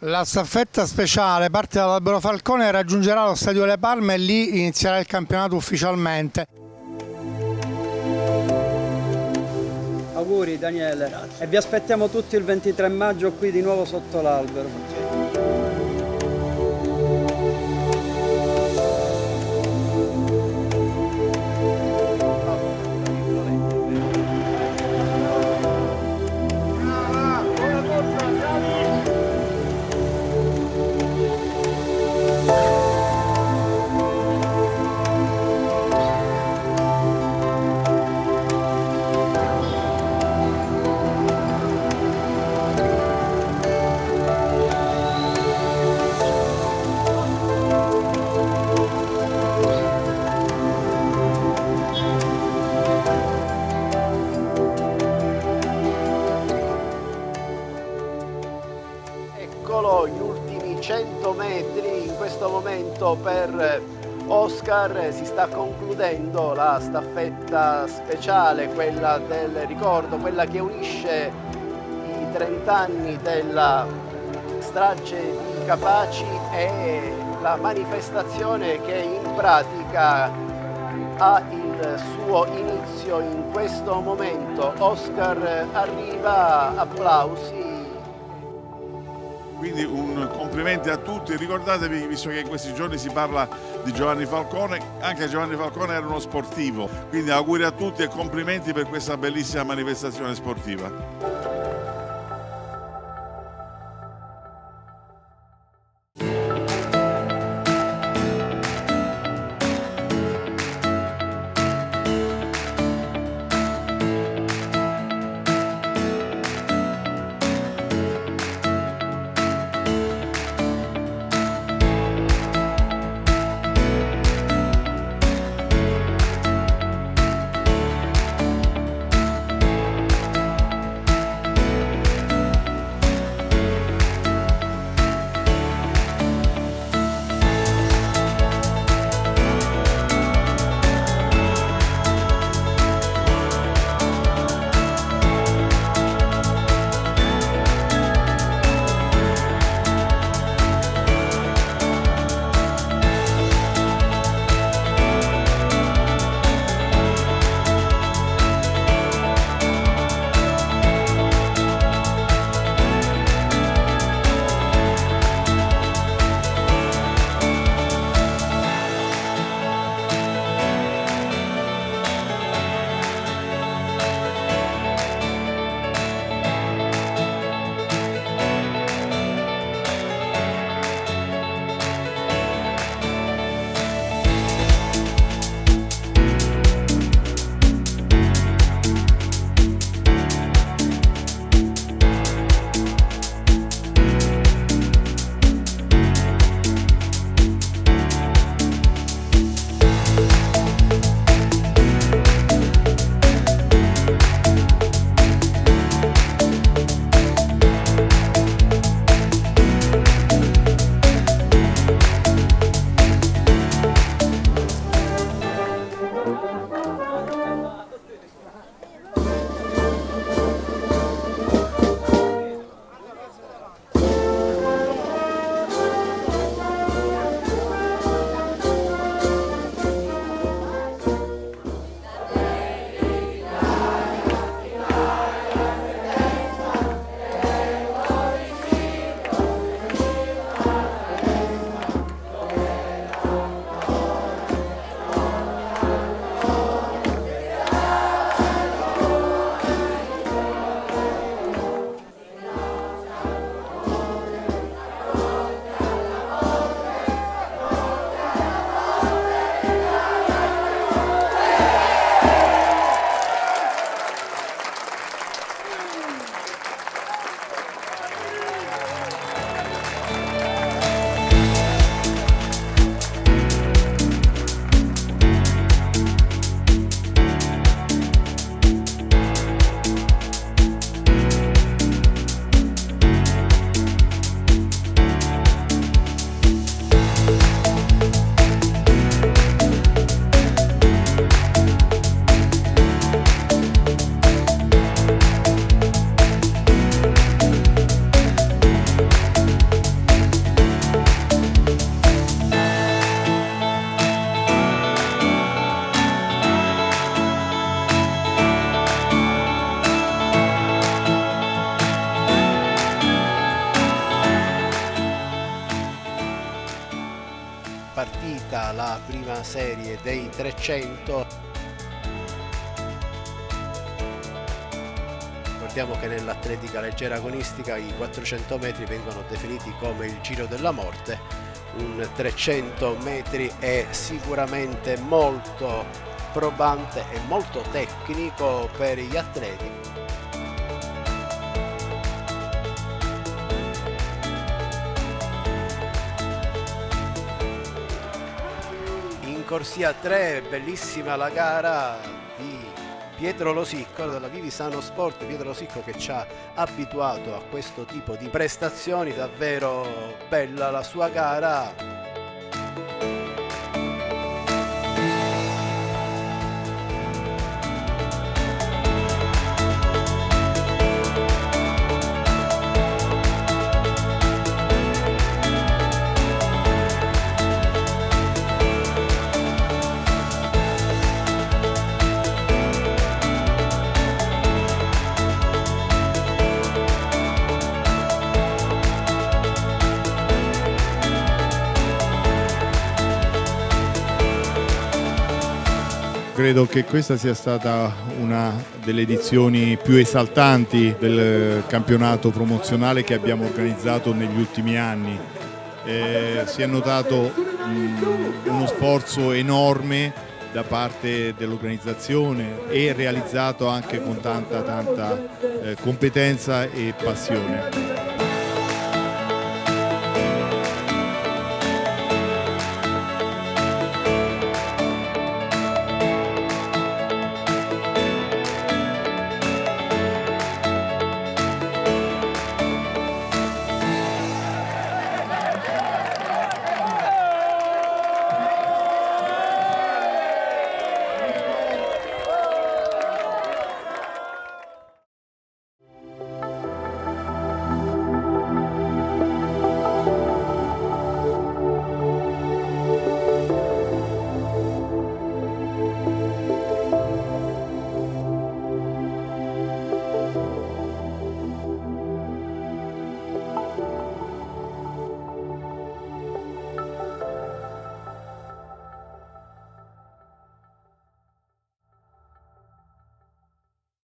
La staffetta speciale parte dall'Albero Falcone e raggiungerà lo Stadio Le Palme e lì inizierà il campionato ufficialmente. Auguri Daniele Grazie. e vi aspettiamo tutti il 23 maggio qui di nuovo sotto l'albero. Eccolo gli ultimi 100 metri in questo momento per Oscar si sta concludendo la staffetta speciale, quella del ricordo, quella che unisce i 30 anni della strage di Capaci e la manifestazione che in pratica ha il suo inizio in questo momento. Oscar arriva, applausi quindi un complimento a tutti. Ricordatevi, visto che in questi giorni si parla di Giovanni Falcone, anche Giovanni Falcone era uno sportivo, quindi auguri a tutti e complimenti per questa bellissima manifestazione sportiva. La prima serie dei 300. Ricordiamo che nell'atletica leggera agonistica i 400 metri vengono definiti come il giro della morte. Un 300 metri è sicuramente molto probante e molto tecnico per gli atleti. Corsia 3, bellissima la gara di Pietro Losicco. Della Vivisano Sport, Pietro Losicco che ci ha abituato a questo tipo di prestazioni, davvero bella la sua gara, Credo che questa sia stata una delle edizioni più esaltanti del campionato promozionale che abbiamo organizzato negli ultimi anni. Eh, si è notato mh, uno sforzo enorme da parte dell'organizzazione e realizzato anche con tanta, tanta eh, competenza e passione.